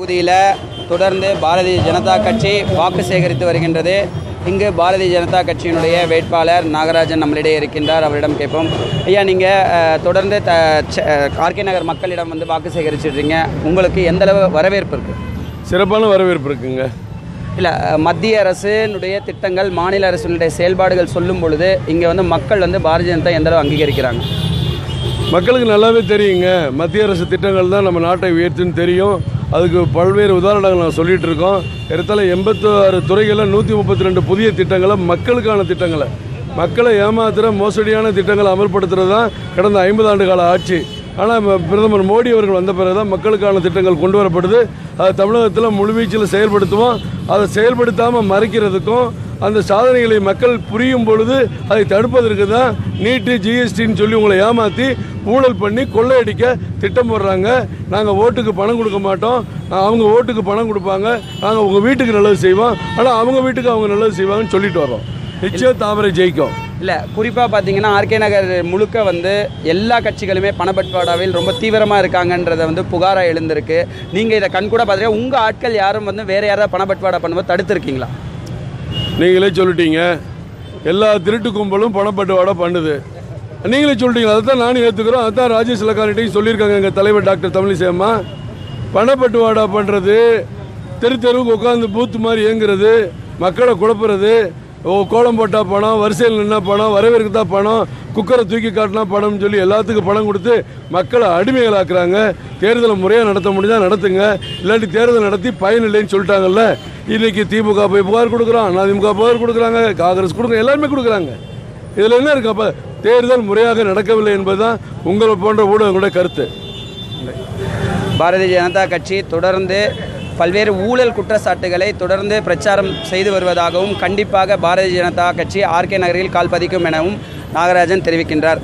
தொகுதியில் தொடர்ந்து பாரதிய ஜனதா கட்சி வாக்கு சேகரித்து வருகின்றது. இங்கு பாரதிய ஜனதா கட்சியினுடைய வேட்பாளர் நாகராஜன் நம்மளிடையே இருக்கின்றார். அவரிடம் கேட்போம். ஐயா நீங்கள் தொடர்ந்து த ஆர்கே நகர் மக்களிடம் வந்து வாக்கு சேகரிச்சிடுறீங்க உங்களுக்கு எந்த அளவு வரவேற்பு இருக்குது சிறப்பான வரவேற்பு இருக்குங்க. இல்லை மத்திய அரசினுடைய திட்டங்கள் மாநில அரசினுடைய செயல்பாடுகள் சொல்லும் பொழுது இங்கே வந்து மக்கள் வந்து பாரதிய ஜனதா எந்த அளவு அங்கீகரிக்கிறாங்க? மக்களுக்கு நல்லாவே தெரியுங்க. மத்திய அரசு திட்டங்கள் தான் நம்ம நாட்டை உயர்த்துன்னு தெரியும். அதுக்கு பல்வேறு உதாரணங்கள் நான் சொல்லிகிட்டு இருக்கோம். எடுத்தால எண்பத்தாறு துறைகளில் நூற்றி முப்பத்தி ரெண்டு புதிய திட்டங்களை மக்களுக்கான திட்டங்களை மக்களை ஏமாத்துகிற மோசடியான திட்டங்களை அமல்படுத்துறது தான் கடந்த ஐம்பது ஆண்டு கால ஆட்சி. ஆனால் பிரதமர் மோடி அவர்கள் வந்த பிறகு தான் மக்களுக்கான திட்டங்கள் கொண்டு வரப்படுது. அதை தமிழகத்தில் முழுவீச்சில் செயல்படுத்துவோம். அதை செயல்படுத்தாமல் மறைக்கிறதுக்கும் அந்த சாதனைகளை மக்கள் புரியும் பொழுது அதை தடுப்பதற்கு தான் நீட்டு ஜிஎஸ்டின்னு சொல்லி உங்களை ஏமாற்றி ஊழல் பண்ணி கொள்ளையடிக்க திட்டம் போடுறாங்க நாங்கள் ஓட்டுக்கு பணம் கொடுக்க மாட்டோம். அவங்க ஓட்டுக்கு பணம் கொடுப்பாங்க. நாங்கள் உங்கள் வீட்டுக்கு நல்லது செய்வோம். ஆனால் அவங்க வீட்டுக்கு அவங்க நல்லது செய்வாங்கன்னு சொல்லிட்டு வரோம் நிச்சயம் தாமரை ஜெயிக்கும். இல்லை குறிப்பாக பார்த்தீங்கன்னா ஆர்கே நகர் முழுக்க வந்து எல்லா கட்சிகளுமே பணப்பட்டுவாடாவில் ரொம்ப தீவிரமாக இருக்காங்கன்றதை வந்து புகாராக எழுந்திருக்கு. நீங்கள் இதை கண்கூட பார்த்தீங்கன்னா உங்கள் ஆட்கள் யாரும் வந்து வேறு யாராவது பணப்பட்டுவாடா பண்ணும்போது தடுத்துருக்கீங்களா? நீங்களே சொல்லிட்டீங்க. எல்லா திருட்டு கும்பலும் பணப்பட்டுவாடா பண்ணுது. நீங்களே சொல்லிட்டீங்க அதை தான் நானும் ஏற்றுக்கிறோம் அதுதான் ராஜேஷ் லக்காரிட்டையும் சொல்லியிருக்காங்க எங்கள் தலைவர் டாக்டர் தமிழிசை பணப்பட்டுவாடா பண்ணுறது தெரு தெருவுக்கு உட்காந்து பூத்து மாதிரி இயங்குறது மக்களை குழப்புறது. ஓ கோலம் போட்டால் பணம் வரிசையில் நின்னா பணம் வரவேற்கு தான் பணம் குக்கரை தூக்கி காட்டினா பணம்னு சொல்லி எல்லாத்துக்கும் பணம் கொடுத்து மக்களை அடிமைகளாக்குறாங்க. தேர்தலை முறையாக நடத்த முடிஞ்சால் நடத்துங்க. இல்லாட்டி தேர்தல் நடத்தி பயன் இல்லைன்னு சொல்லிட்டாங்கல்ல. இன்றைக்கி திமுக போய் புகார் கொடுக்குறோம் அதிமுக புகார் கொடுக்குறாங்க காங்கிரஸ் கொடுக்குறாங்க எல்லாருமே கொடுக்குறாங்க. இதில் என்ன இருக்கு அப்போ? தேர்தல் முறையாக நடக்கவில்லை என்பதுதான் உங்களை போன்ற ஊடகங்களுடைய கருத்து. பாரதிய ஜனதா கட்சி தொடர்ந்து பல்வேறு ஊழல் குற்றச்சாட்டுகளை தொடர்ந்து பிரச்சாரம் செய்து வருவதாகவும் கண்டிப்பாக பாரதிய ஜனதா கட்சி ஆர்கே நகரில் கால் பதிக்கும் எனவும் நாகராஜன் தெரிவிக்கின்றார்.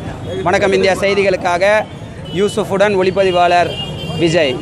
வணக்கம். இந்தியா செய்திகளுக்காக யூசுஃபுடன் ஒளிப்பதிவாளர் விஜய்.